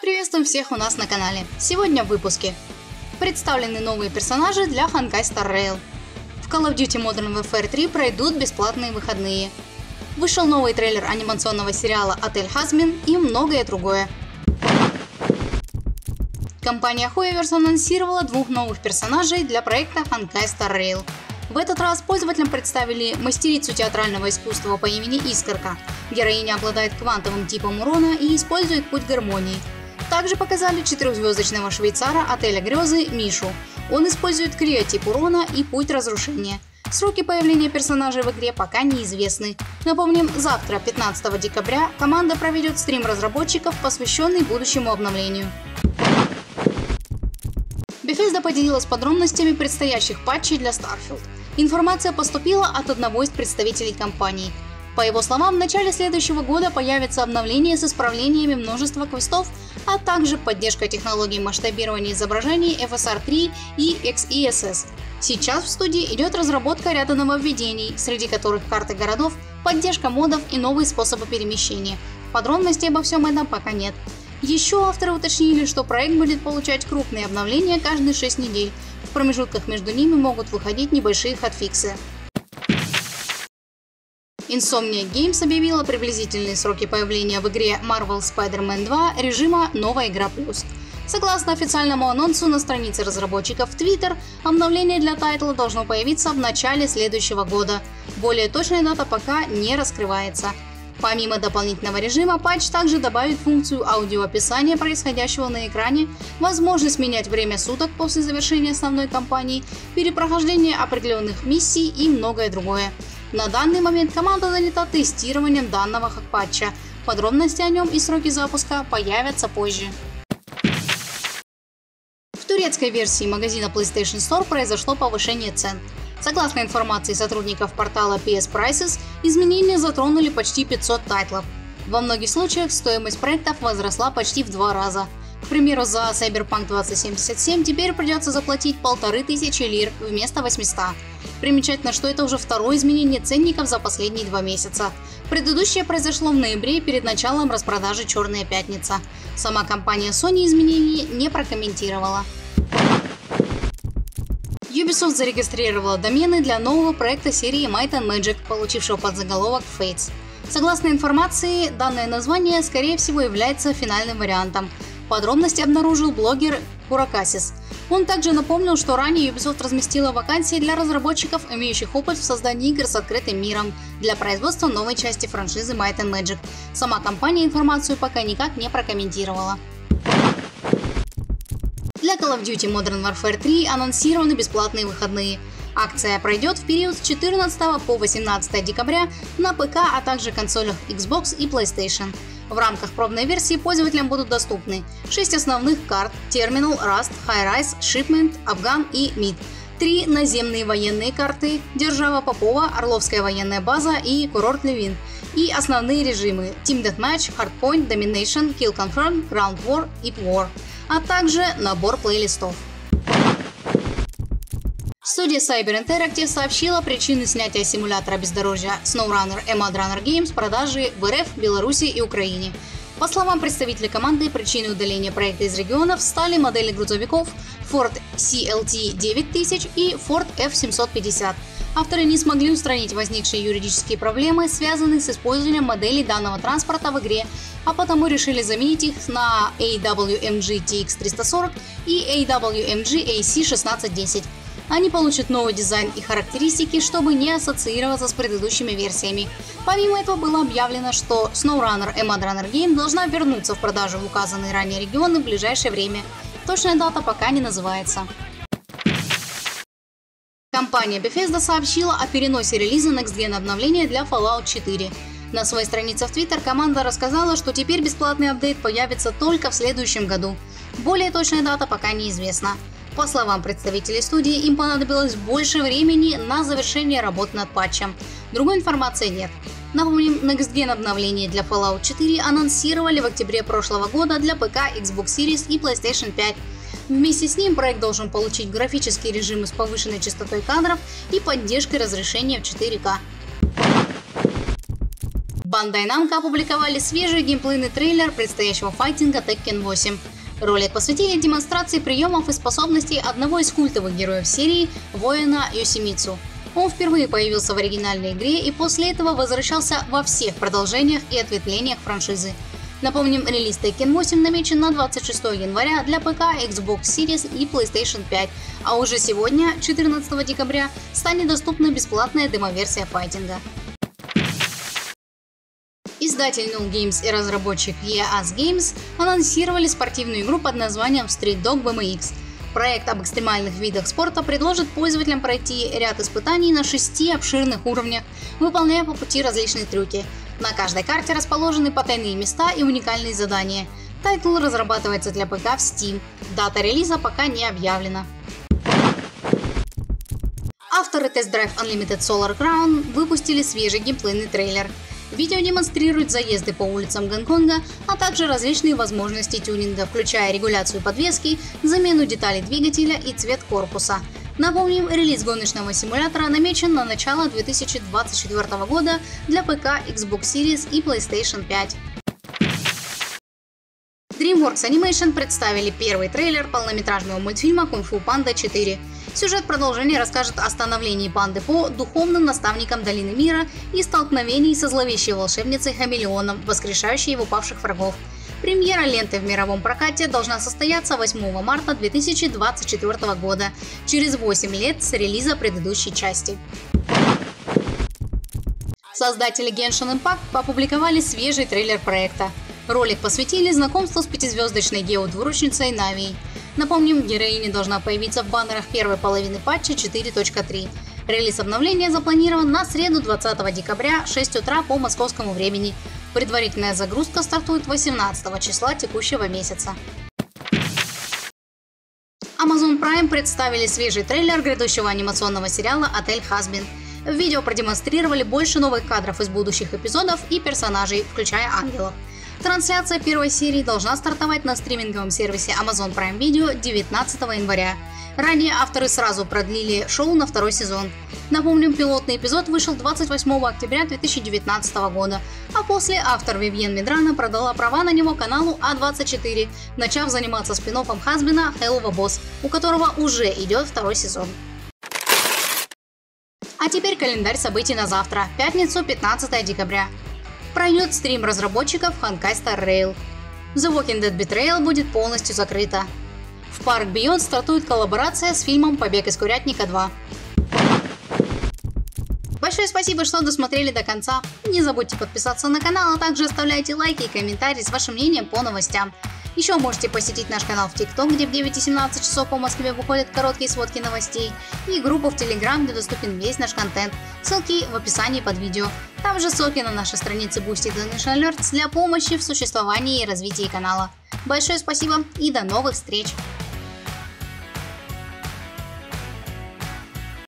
Приветствуем всех у нас на канале. Сегодня в выпуске. Представлены новые персонажи для Honkai Star Rail. В Call of Duty Modern Warfare 3 пройдут бесплатные выходные. Вышел новый трейлер анимационного сериала «Отель Хазмин» и многое другое. Компания Hoyoverse анонсировала двух новых персонажей для проекта Honkai Star Rail. В этот раз пользователям представили мастерицу театрального искусства по имени Искорка. Героиня обладает квантовым типом урона и использует путь гармонии. Также показали четырехзвездочного швейцара отеля Грезы Мишу. Он использует криотип урона и путь разрушения. Сроки появления персонажей в игре пока неизвестны. Напомним, завтра, 15 декабря, команда проведет стрим разработчиков, посвященный будущему обновлению. Bethesda поделилась подробностями предстоящих патчей для Starfield. Информация поступила от одного из представителей компании. По его словам, в начале следующего года появится обновление с исправлениями множества квестов, а также поддержка технологий масштабирования изображений FSR3 и XESS. Сейчас в студии идет разработка ряда нововведений, среди которых карты городов, поддержка модов и новые способы перемещения. Подробностей обо всем этом пока нет. Еще авторы уточнили, что проект будет получать крупные обновления каждые 6 недель. В промежутках между ними могут выходить небольшие хатфиксы. Insomnia Games объявила приблизительные сроки появления в игре Marvel Spider-Man 2 режима «Новая игра плюс». Согласно официальному анонсу на странице разработчиков Twitter, обновление для тайтла должно появиться в начале следующего года. Более точная дата пока не раскрывается. Помимо дополнительного режима, патч также добавит функцию аудиоописания происходящего на экране, возможность менять время суток после завершения основной кампании, перепрохождение определенных миссий и многое другое. На данный момент команда занята тестированием данного патча. Подробности о нем и сроки запуска появятся позже. В турецкой версии магазина PlayStation Store произошло повышение цен. Согласно информации сотрудников портала PS Prices, изменения затронули почти 500 тайтлов. Во многих случаях стоимость проектов возросла почти в два раза. К примеру, за Cyberpunk 2077 теперь придется заплатить полторы тысячи лир вместо 800. Примечательно, что это уже второе изменение ценников за последние два месяца. Предыдущее произошло в ноябре перед началом распродажи «Черная пятница». Сама компания Sony изменений не прокомментировала. Ubisoft зарегистрировала домены для нового проекта серии Might and Magic, получившего подзаголовок Fates. Согласно информации, данное название, скорее всего, является финальным вариантом. Подробности обнаружил блогер Куракасис. Он также напомнил, что ранее Ubisoft разместила вакансии для разработчиков, имеющих опыт в создании игр с открытым миром, для производства новой части франшизы Might and Magic. Сама компания информацию пока никак не прокомментировала. Для Call of Duty Modern Warfare 3 анонсированы бесплатные выходные. Акция пройдет в период с 14 по 18 декабря на ПК, а также консолях Xbox и PlayStation. В рамках пробной версии пользователям будут доступны 6 основных карт Terminal, Rust, High Rise, Shipment, Афган и Mid, три наземные военные карты Держава Попова, Орловская военная база и Курорт Левин, и основные режимы Team Deathmatch, Hardpoint, Domination, Kill Confirm, Ground War и War – а также набор плейлистов. Студия Cyber Interactive сообщила причины снятия симулятора бездорожья SnowRunner и Mudrunner Games продажи в РФ, Беларуси и Украине. По словам представителя команды, причиной удаления проекта из регионов стали модели грузовиков Ford CLT 9000 и Ford F750. Авторы не смогли устранить возникшие юридические проблемы, связанные с использованием моделей данного транспорта в игре, а потому решили заменить их на AWMG TX340 и AWMG AC1610. Они получат новый дизайн и характеристики, чтобы не ассоциироваться с предыдущими версиями. Помимо этого было объявлено, что SnowRunner и MudRunner Game должна вернуться в продажу в указанные ранее регионы в ближайшее время. Точная дата пока не называется. Компания Bethesda сообщила о переносе релиза Next Gen обновления для Fallout 4. На своей странице в Twitter команда рассказала, что теперь бесплатный апдейт появится только в следующем году. Более точная дата пока неизвестна. По словам представителей студии, им понадобилось больше времени на завершение работ над патчем. Другой информации нет. Напомним, Next Gen обновление для Fallout 4 анонсировали в октябре прошлого года для ПК, Xbox Series и PlayStation 5. Вместе с ним проект должен получить графические режимы с повышенной частотой кадров и поддержкой разрешения в 4К. Bandai Namco опубликовали свежий геймплейный трейлер предстоящего файтинга Tekken 8. Ролик посвятили демонстрации приемов и способностей одного из культовых героев серии – воина Йосимицу. Он впервые появился в оригинальной игре и после этого возвращался во всех продолжениях и ответвлениях франшизы. Напомним, релиз Tekken 8 намечен на 26 января для ПК, Xbox Series и PlayStation 5, а уже сегодня, 14 декабря, станет доступна бесплатная демо-версия файтинга. Издатель Null Games и разработчик EAS Games анонсировали спортивную игру под названием Street Dog BMX. Проект об экстремальных видах спорта предложит пользователям пройти ряд испытаний на шести обширных уровнях, выполняя по пути различные трюки. На каждой карте расположены потайные места и уникальные задания. Тайтл разрабатывается для ПК в Steam. Дата релиза пока не объявлена. Авторы Test Drive Unlimited Solar Crown выпустили свежий геймплейный трейлер – Видео демонстрирует заезды по улицам Гонконга, а также различные возможности тюнинга, включая регуляцию подвески, замену деталей двигателя и цвет корпуса. Напомним, релиз гоночного симулятора намечен на начало 2024 года для ПК, Xbox Series и PlayStation 5. DreamWorks Animation представили первый трейлер полнометражного мультфильма «Кунг Фу Панда 4». Сюжет продолжения расскажет о становлении панды по духовным наставникам Долины Мира и столкновении со зловещей волшебницей Хамелеоном, воскрешающей его павших врагов. Премьера ленты в мировом прокате должна состояться 8 марта 2024 года, через 8 лет с релиза предыдущей части. Создатели Genshin Impact опубликовали свежий трейлер проекта. Ролик посвятили знакомству с пятизвездочной геодвурочницей Навией. Напомним, героиня должна появиться в баннерах первой половины патча 4.3. Релиз обновления запланирован на среду 20 декабря 6 утра по московскому времени. Предварительная загрузка стартует 18 числа текущего месяца. Amazon Prime представили свежий трейлер грядущего анимационного сериала «Отель Хасбин». В видео продемонстрировали больше новых кадров из будущих эпизодов и персонажей, включая ангелов. Трансляция первой серии должна стартовать на стриминговом сервисе Amazon Prime Video 19 января. Ранее авторы сразу продлили шоу на второй сезон. Напомним, пилотный эпизод вышел 28 октября 2019 года, а после автор Вивьен Медрана продала права на него каналу А24, начав заниматься спин Хасбина Hell Босс, у которого уже идет второй сезон. А теперь календарь событий на завтра, пятницу 15 декабря пройдет стрим разработчиков Honkai Star Rail. The Walking Dead Betrayal будет полностью закрыта. В Park Beyond стартует коллаборация с фильмом «Побег из Курятника 2». Большое спасибо, что досмотрели до конца. Не забудьте подписаться на канал, а также оставляйте лайки и комментарии с вашим мнением по новостям. Еще можете посетить наш канал в ТикТок, где в 9-17 часов по Москве выходят короткие сводки новостей, и группу в Телеграм, где доступен весь наш контент. Ссылки в описании под видео. Там же ссылки на наши страницы Boosty Donation Alerts для помощи в существовании и развитии канала. Большое спасибо и до новых встреч!